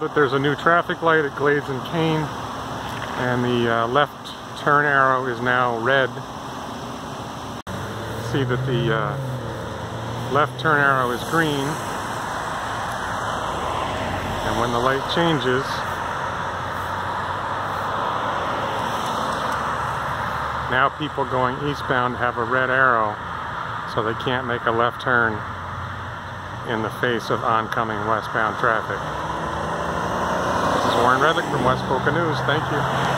that there's a new traffic light at Glades and Cain and the uh, left turn arrow is now red. See that the uh, left turn arrow is green and when the light changes now people going eastbound have a red arrow so they can't make a left turn in the face of oncoming westbound traffic. Warren Redlich from West Boca News. Thank you.